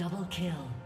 double kill.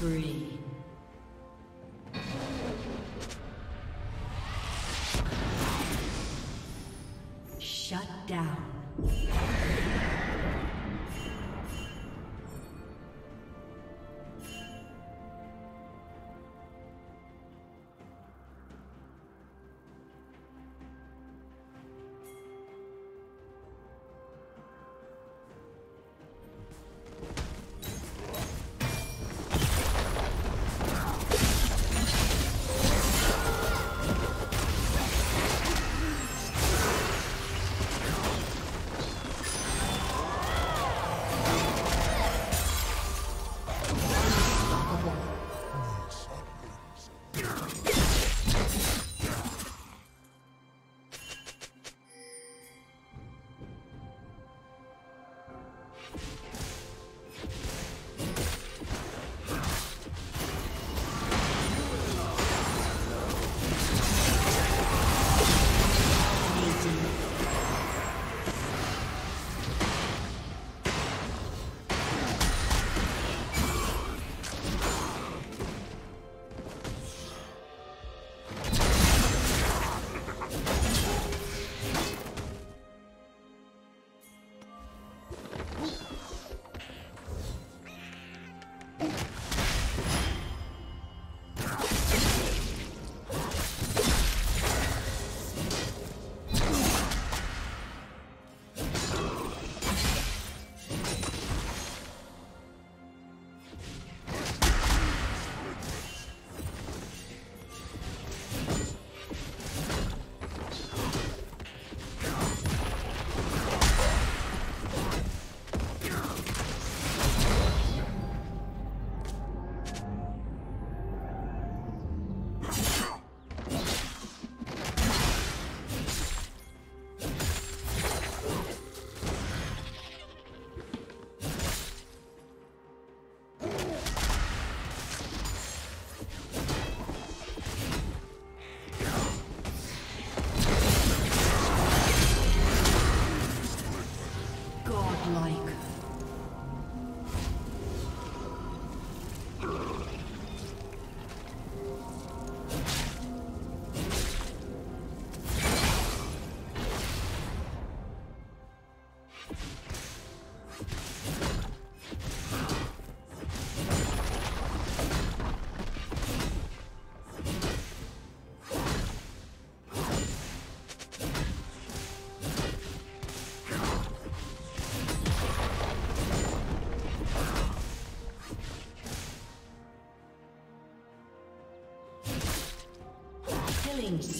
Spree. Corinthians.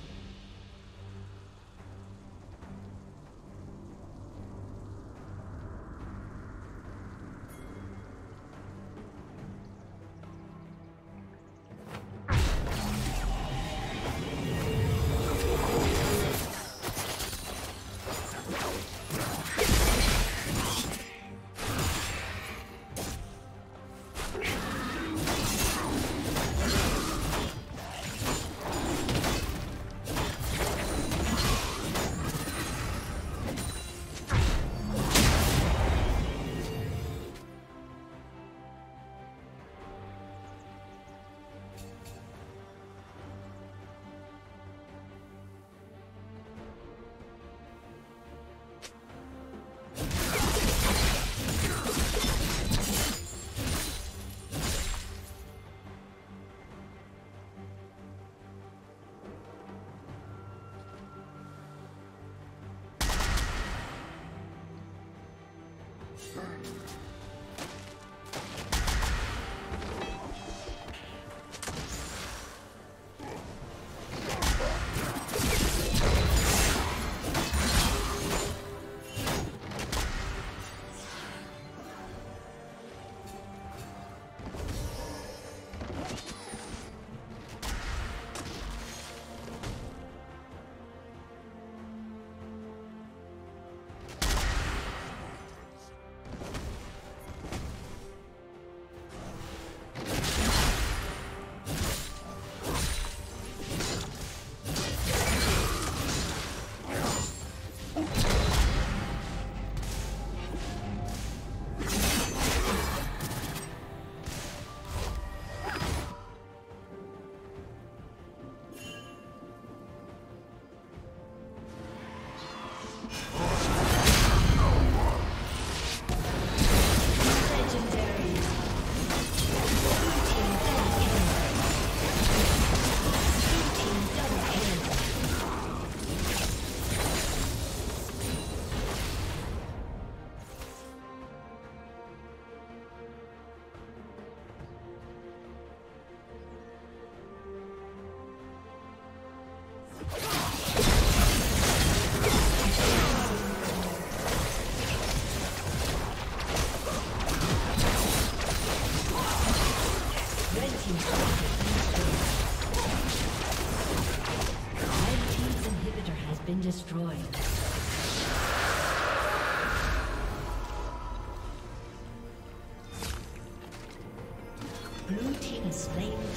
Destroyed. Slain